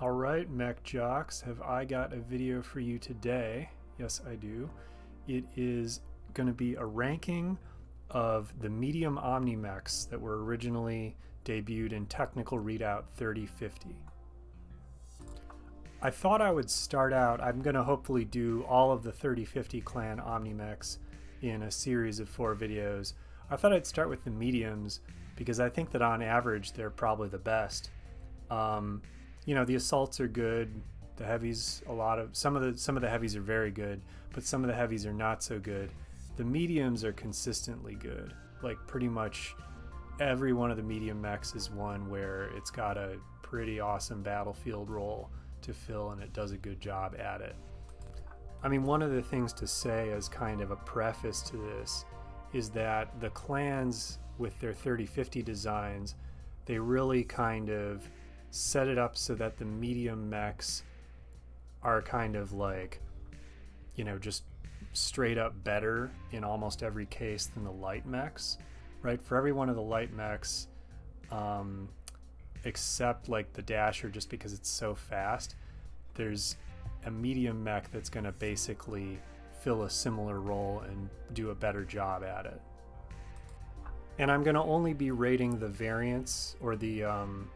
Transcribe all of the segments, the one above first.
All right, mech jocks, have I got a video for you today? Yes, I do. It is going to be a ranking of the medium Omnimechs that were originally debuted in Technical Readout 3050. I thought I would start out, I'm going to hopefully do all of the 3050 clan Omnimechs in a series of four videos. I thought I'd start with the mediums because I think that on average they're probably the best. Um, you know the assaults are good the heavies a lot of some of the some of the heavies are very good but some of the heavies are not so good. The mediums are consistently good. Like pretty much every one of the medium mechs is one where it's got a pretty awesome battlefield role to fill and it does a good job at it. I mean one of the things to say as kind of a preface to this is that the clans with their 3050 designs they really kind of set it up so that the medium mechs are kind of like, you know, just straight up better in almost every case than the light mechs, right? For every one of the light mechs, um, except like the Dasher, just because it's so fast, there's a medium mech that's going to basically fill a similar role and do a better job at it. And I'm going to only be rating the variants or the um,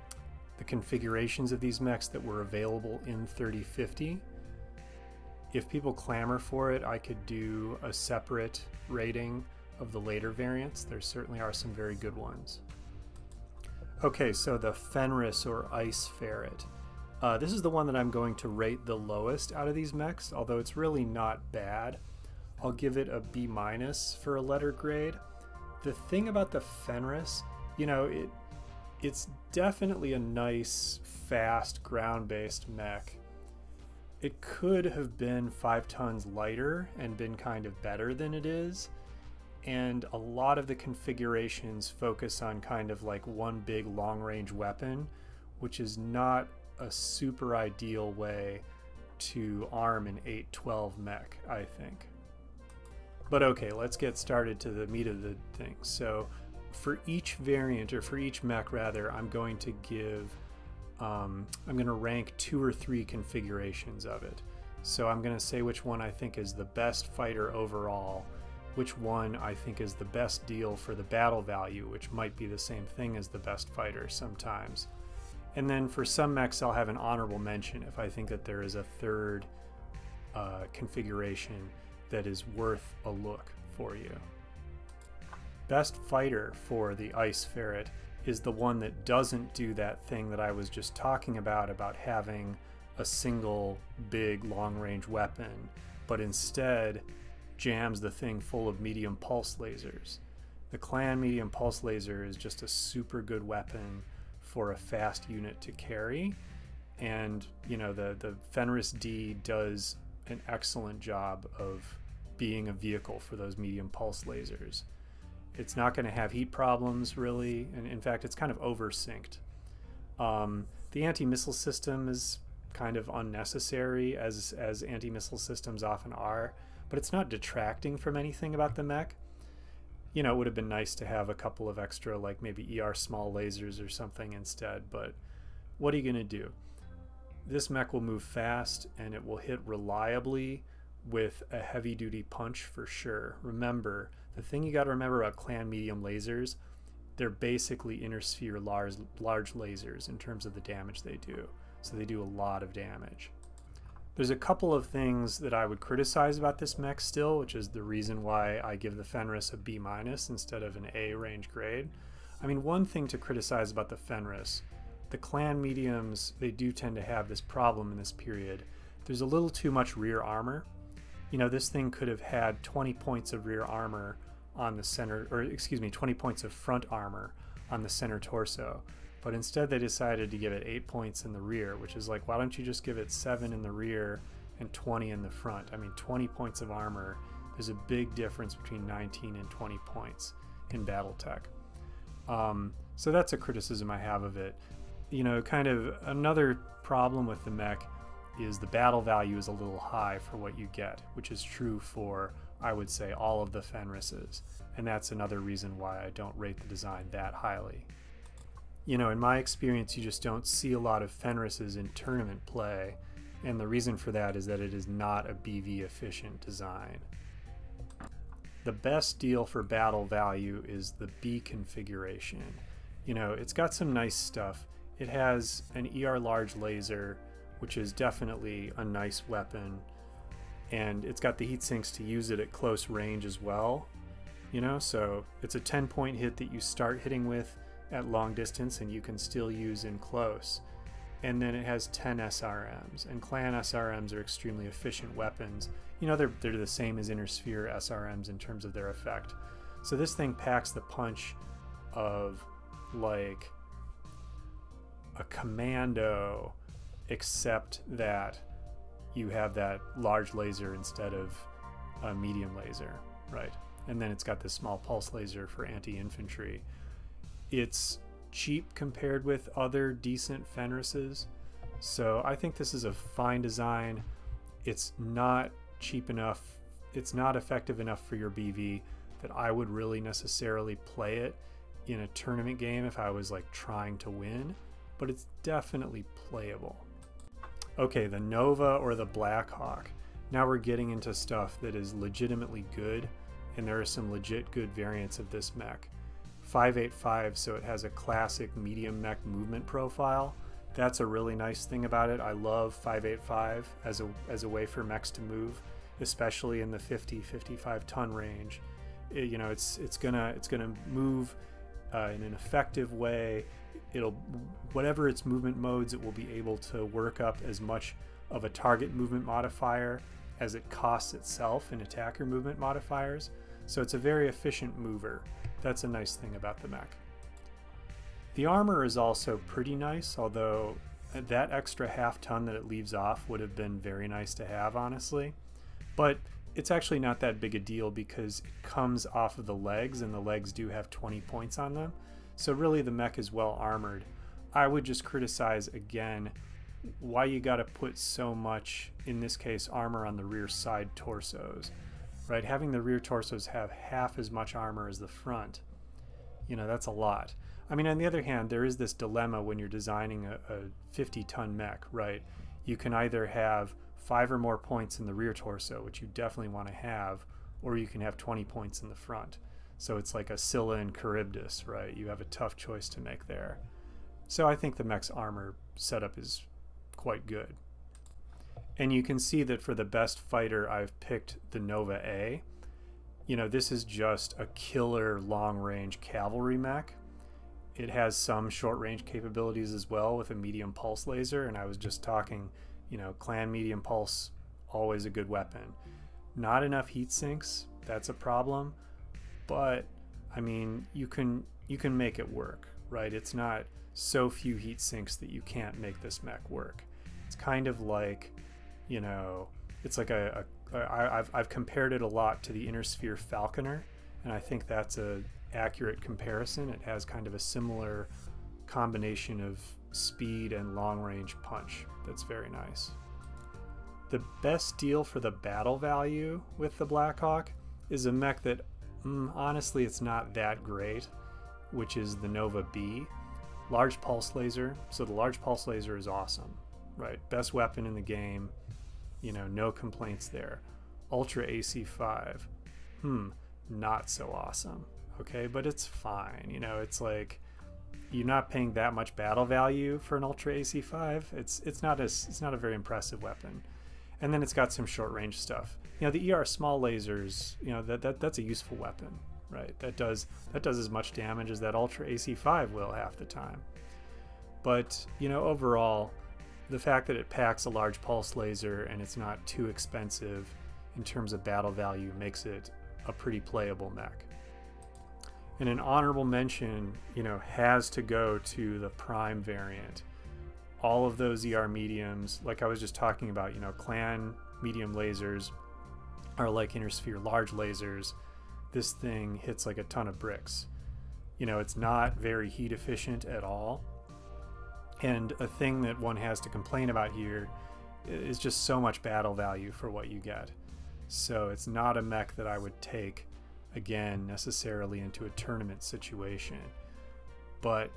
the configurations of these mechs that were available in 3050. If people clamor for it, I could do a separate rating of the later variants. There certainly are some very good ones. Okay, so the Fenris or Ice Ferret. Uh, this is the one that I'm going to rate the lowest out of these mechs, although it's really not bad. I'll give it a B minus for a letter grade. The thing about the Fenris, you know, it it's definitely a nice, fast, ground-based mech. It could have been five tons lighter and been kind of better than it is. And a lot of the configurations focus on kind of like one big long-range weapon, which is not a super ideal way to arm an 812 mech, I think. But okay, let's get started to the meat of the thing. So for each variant, or for each mech rather, I'm going to give, um, I'm going to rank two or three configurations of it. So I'm going to say which one I think is the best fighter overall, which one I think is the best deal for the battle value, which might be the same thing as the best fighter sometimes. And then for some mechs, I'll have an honorable mention if I think that there is a third uh, configuration that is worth a look for you best fighter for the Ice Ferret is the one that doesn't do that thing that I was just talking about, about having a single big long range weapon, but instead jams the thing full of medium pulse lasers. The Clan medium pulse laser is just a super good weapon for a fast unit to carry. And, you know, the, the Fenris D does an excellent job of being a vehicle for those medium pulse lasers. It's not going to have heat problems really, and in fact, it's kind of oversinked. Um, the anti-missile system is kind of unnecessary, as as anti-missile systems often are, but it's not detracting from anything about the mech. You know, it would have been nice to have a couple of extra, like maybe ER small lasers or something instead, but what are you going to do? This mech will move fast and it will hit reliably with a heavy duty punch for sure. Remember, the thing you got to remember about clan medium lasers, they're basically inner sphere large, large lasers in terms of the damage they do. So they do a lot of damage. There's a couple of things that I would criticize about this mech still, which is the reason why I give the Fenris a B minus instead of an A range grade. I mean, one thing to criticize about the Fenris, the clan mediums, they do tend to have this problem in this period. There's a little too much rear armor you know, this thing could have had 20 points of rear armor on the center, or excuse me, 20 points of front armor on the center torso. But instead, they decided to give it 8 points in the rear, which is like, why don't you just give it 7 in the rear and 20 in the front? I mean, 20 points of armor, there's a big difference between 19 and 20 points in Battletech. Um, so that's a criticism I have of it. You know, kind of another problem with the mech is the battle value is a little high for what you get, which is true for, I would say, all of the Fenrises. And that's another reason why I don't rate the design that highly. you know, in my experience, you just don't see a lot of Fenrises in tournament play. And the reason for that is that it is not a BV efficient design. The best deal for battle value is the B configuration. You know, it's got some nice stuff. It has an ER large laser, which is definitely a nice weapon. And it's got the heat sinks to use it at close range as well. You know, so it's a 10 point hit that you start hitting with at long distance and you can still use in close. And then it has 10 SRMs, and clan SRMs are extremely efficient weapons. You know, they're, they're the same as inner sphere SRMs in terms of their effect. So this thing packs the punch of like a commando, except that you have that large laser instead of a medium laser, right? And then it's got this small pulse laser for anti infantry. It's cheap compared with other decent Fenrises. So I think this is a fine design. It's not cheap enough, it's not effective enough for your BV that I would really necessarily play it in a tournament game if I was like trying to win, but it's definitely playable. Okay, the Nova or the Blackhawk. Now we're getting into stuff that is legitimately good, and there are some legit good variants of this mech. 585 so it has a classic medium mech movement profile. That's a really nice thing about it. I love 585 as a, as a way for mechs to move, especially in the 50 55 ton range. It, you know, it's it's gonna it's gonna move uh, in an effective way. It'll whatever its movement modes, it will be able to work up as much of a target movement modifier as it costs itself in attacker movement modifiers. So it's a very efficient mover. That's a nice thing about the mech. The armor is also pretty nice, although that extra half ton that it leaves off would have been very nice to have, honestly. But it's actually not that big a deal because it comes off of the legs, and the legs do have 20 points on them. So really the mech is well armored. I would just criticize again why you got to put so much, in this case, armor on the rear side torsos right? Having the rear torsos have half as much armor as the front, you know, that's a lot. I mean, on the other hand, there is this dilemma when you're designing a, a 50 ton mech, right? You can either have five or more points in the rear torso, which you definitely want to have, or you can have 20 points in the front. So it's like a Scylla and Charybdis, right? You have a tough choice to make there. So I think the mech's armor setup is quite good. And you can see that for the best fighter, I've picked the Nova A. You know, this is just a killer long range cavalry mech. It has some short range capabilities as well with a medium pulse laser. And I was just talking, you know, clan medium pulse, always a good weapon. Not enough heat sinks, that's a problem. But I mean, you can you can make it work, right? It's not so few heat sinks that you can't make this mech work. It's kind of like you know, it's like a, I've, I've compared it a lot to the Inner Sphere Falconer, and I think that's a accurate comparison. It has kind of a similar combination of speed and long range punch that's very nice. The best deal for the battle value with the Blackhawk is a mech that mm, honestly it's not that great, which is the Nova B. Large pulse laser, so the large pulse laser is awesome, right? Best weapon in the game you know, no complaints there. Ultra AC5, hmm, not so awesome. Okay, but it's fine. You know, it's like you're not paying that much battle value for an Ultra AC5. It's it's not as it's not a very impressive weapon. And then it's got some short range stuff. You know, the ER small lasers, you know, that, that that's a useful weapon, right? That does that does as much damage as that Ultra AC5 will half the time. But, you know, overall, the fact that it packs a large pulse laser and it's not too expensive in terms of battle value makes it a pretty playable mech. And an honorable mention, you know, has to go to the Prime variant. All of those ER mediums, like I was just talking about, you know, clan medium lasers are like inner sphere large lasers. This thing hits like a ton of bricks. You know, it's not very heat efficient at all and a thing that one has to complain about here is just so much battle value for what you get. So it's not a mech that I would take again necessarily into a tournament situation. But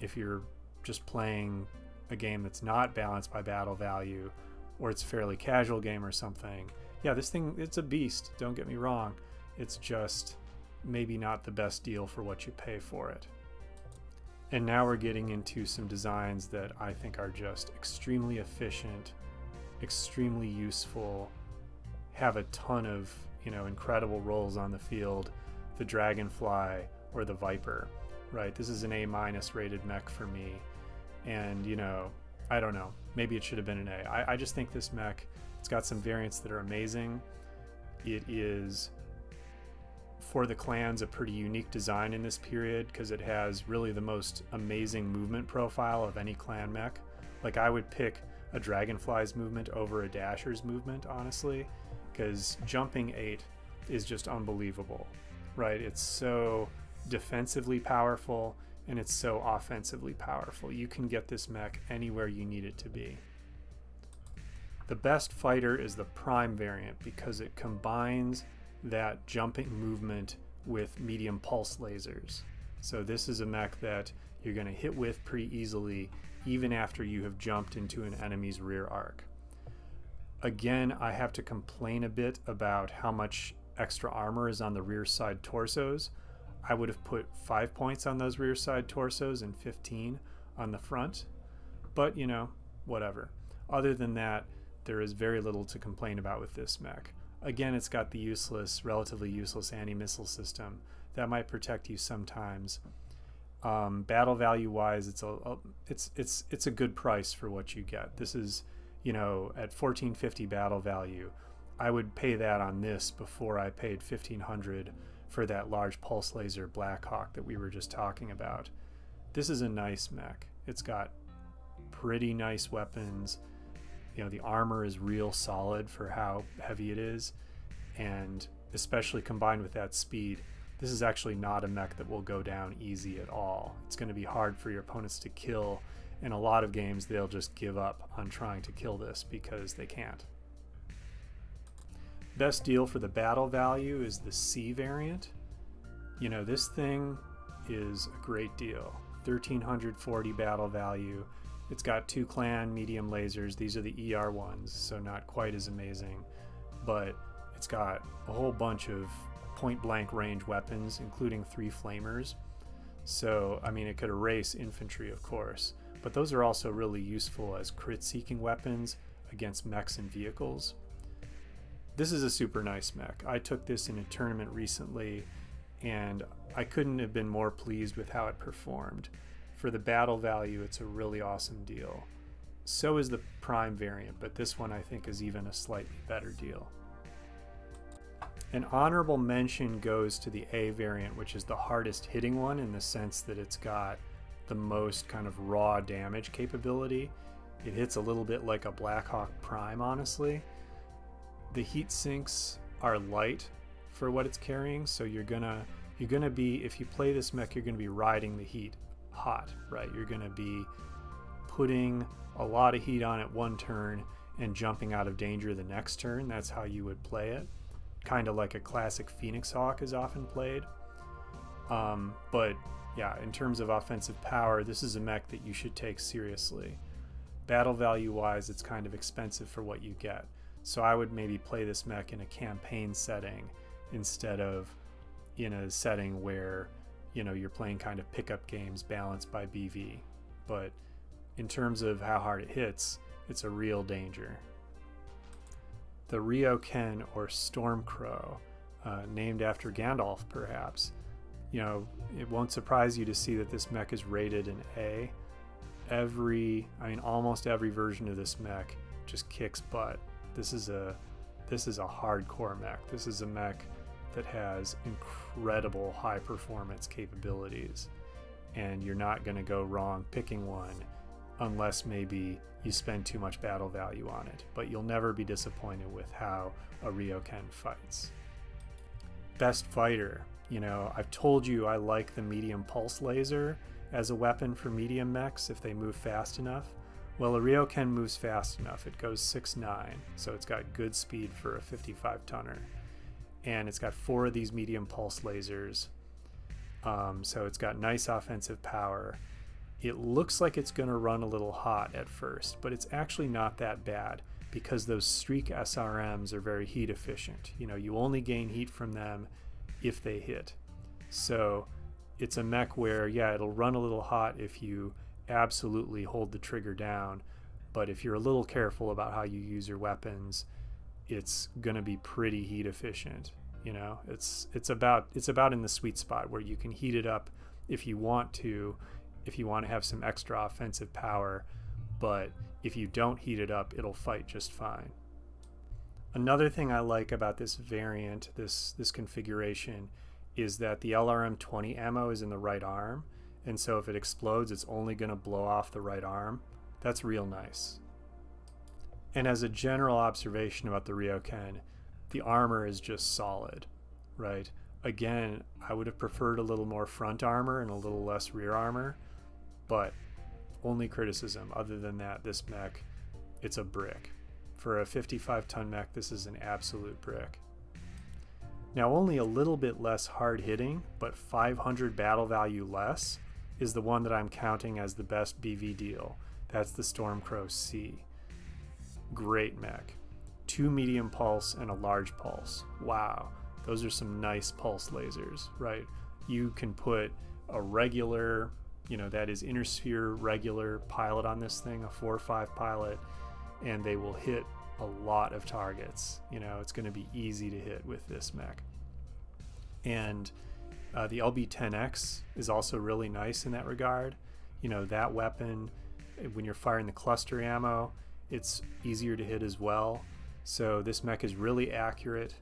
if you're just playing a game that's not balanced by battle value or it's a fairly casual game or something, yeah, this thing, it's a beast, don't get me wrong. It's just maybe not the best deal for what you pay for it. And now we're getting into some designs that I think are just extremely efficient, extremely useful, have a ton of, you know, incredible roles on the field. The Dragonfly or the Viper, right? This is an A minus rated mech for me. And, you know, I don't know. Maybe it should have been an A. I, I just think this mech, it's got some variants that are amazing. It is for the clans a pretty unique design in this period because it has really the most amazing movement profile of any clan mech. Like I would pick a Dragonfly's movement over a Dasher's movement, honestly, because jumping 8 is just unbelievable, right? It's so defensively powerful and it's so offensively powerful. You can get this mech anywhere you need it to be. The best fighter is the Prime variant because it combines that jumping movement with medium pulse lasers. So this is a mech that you're going to hit with pretty easily even after you have jumped into an enemy's rear arc. Again, I have to complain a bit about how much extra armor is on the rear side torsos. I would have put 5 points on those rear side torsos and 15 on the front. But, you know, whatever. Other than that, there is very little to complain about with this mech. Again, it's got the useless, relatively useless anti-missile system that might protect you sometimes. Um, battle value wise, it's a, a, it's it's it's a good price for what you get. This is, you know, at 1450 battle value, I would pay that on this before I paid 1500 for that large pulse laser Blackhawk that we were just talking about. This is a nice mech. It's got pretty nice weapons. You know the armor is real solid for how heavy it is. And especially combined with that speed this is actually not a mech that will go down easy at all. It's going to be hard for your opponents to kill. In a lot of games they'll just give up on trying to kill this because they can't best deal for the battle value is the C variant you know this thing is a great deal 1340 battle value it's got two clan medium lasers. These are the ER ones, so not quite as amazing. But it's got a whole bunch of point blank range weapons, including three flamers. So, I mean, it could erase infantry, of course. But those are also really useful as crit seeking weapons against mechs and vehicles. This is a super nice mech. I took this in a tournament recently, and I couldn't have been more pleased with how it performed. For the battle value, it's a really awesome deal. So is the Prime variant, but this one I think is even a slightly better deal. An honorable mention goes to the A variant, which is the hardest hitting one in the sense that it's got the most kind of raw damage capability. It hits a little bit like a Blackhawk Prime, honestly. The heat sinks are light for what it's carrying, so you're gonna you're gonna be if you play this mech, you're gonna be riding the heat hot, right? You're to be putting a lot of heat on it one turn and jumping out of danger the next turn. That's how you would play it. Kind of like a classic Phoenix Hawk is often played. Um, but yeah, in terms of offensive power, this is a mech that you should take seriously. Battle value wise, it's kind of expensive for what you get. So I would maybe play this mech in a campaign setting instead of in a setting where you know you're playing kind of pickup games balanced by BV. But in terms of how hard it hits, it's a real danger. The Ryoken or Stormcrow, uh, named after Gandalf perhaps. You know, it won't surprise you to see that this mech is rated an A. Every, I mean, almost every version of this mech just kicks butt. This is a, this is a hardcore mech. This is a mech that has incredible high performance capabilities. And you're not going to go wrong picking one unless maybe you spend too much battle value on it. But you'll never be disappointed with how a Ryoken fights. Best fighter. You know, I've told you I like the medium pulse laser as a weapon for medium mechs if they move fast enough. Well, a Ryoken moves fast enough. It goes 6'9, so it's got good speed for a 55 tonner and it's got four of these medium pulse lasers. Um, so it's got nice offensive power. it looks like it's going to run a little hot at first, but it's actually not that bad because those Streak SRMs are very heat efficient. You know, you only gain heat from them if they hit. So it's a mech where, yeah, it'll run a little hot if you absolutely hold the trigger down, but if you're a little careful about how you use your weapons, it's going to be pretty heat efficient. You know, it's it's about it's about in the sweet spot where you can heat it up if you want to, if you want to have some extra offensive power, but if you don't heat it up, it'll fight just fine. Another thing I like about this variant, this this configuration, is that the LRM-20 ammo is in the right arm, and so if it explodes, it's only going to blow off the right arm. That's real nice. And as a general observation about the Ryoken, the armor is just solid, right? Again, I would have preferred a little more front armor and a little less rear armor, but only criticism. Other than that, this mech, it's a brick. For a 55 ton mech, this is an absolute brick. Now, only a little bit less hard hitting, but 500 battle value less, is the one that I'm counting as the best BV deal. That's the Stormcrow C. Great mech. Two medium pulse and a large pulse. Wow, those are some nice pulse lasers, right? You can put a regular, you know, that is inner sphere regular pilot on this thing, a 4 or 5 pilot, and they will hit a lot of targets. You know, it's going to be easy to hit with this mech. And uh, the LB10X is also really nice in that regard. You know, that weapon, when you're firing the cluster ammo, it's easier to hit as well. So this mech is really accurate.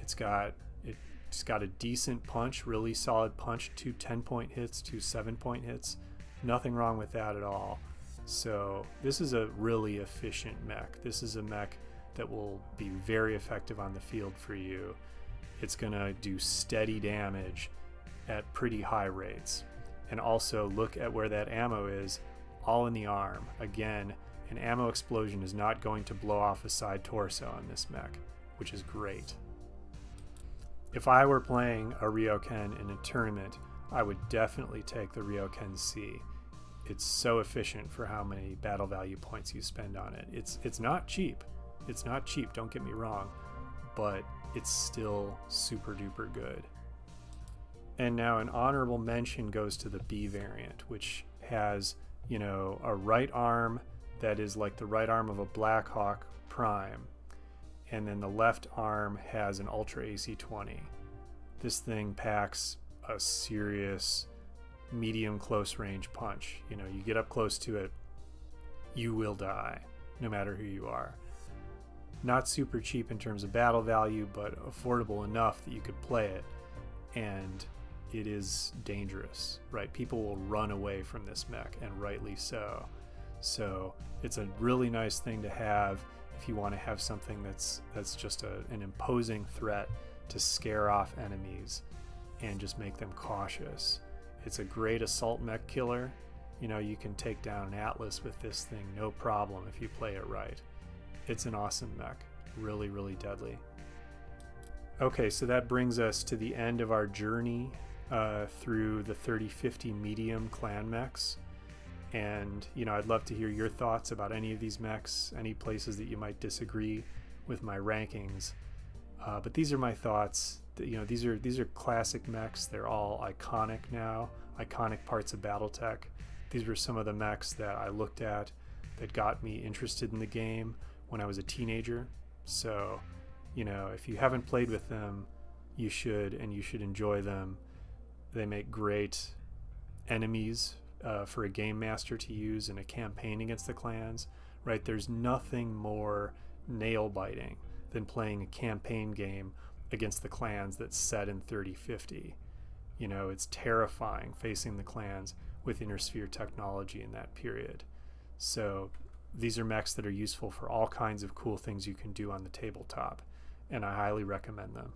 It's got it's got a decent punch, really solid punch, two 10 point hits, two 7 point hits. Nothing wrong with that at all. So this is a really efficient mech. This is a mech that will be very effective on the field for you. It's going to do steady damage at pretty high rates. And also look at where that ammo is, all in the arm. Again, an ammo explosion is not going to blow off a side torso on this mech, which is great. If I were playing a Ryoken in a tournament, I would definitely take the Ryoken C it's so efficient for how many battle value points you spend on it. It's it's not cheap. It's not cheap, don't get me wrong, but it's still super duper good. And now an honorable mention goes to the B variant, which has, you know, a right arm that is like the right arm of a Blackhawk Prime. And then the left arm has an Ultra AC-20. This thing packs a serious medium close range punch. You know, you get up close to it, you will die, no matter who you are. Not super cheap in terms of battle value, but affordable enough that you could play it. And it is dangerous, right? People will run away from this mech, and rightly so. So it's a really nice thing to have if you want to have something that's that's just a, an imposing threat to scare off enemies and just make them cautious. It's a great assault mech killer. You know, you can take down an Atlas with this thing no problem if you play it right. It's an awesome mech. Really, really deadly. Okay, so that brings us to the end of our journey uh, through the 3050 medium clan mechs. And, you know, I'd love to hear your thoughts about any of these mechs, any places that you might disagree with my rankings. Uh, but these are my thoughts you know these are these are classic mechs. They're all iconic now, iconic parts of BattleTech. These were some of the mechs that I looked at that got me interested in the game when I was a teenager. So, you know, if you haven't played with them, you should, and you should enjoy them. They make great enemies uh, for a game master to use in a campaign against the clans. Right? There's nothing more nail biting than playing a campaign game against the clans that's set in 3050. You know, it's terrifying facing the clans with inner sphere technology in that period. So these are mechs that are useful for all kinds of cool things you can do on the tabletop, and I highly recommend them.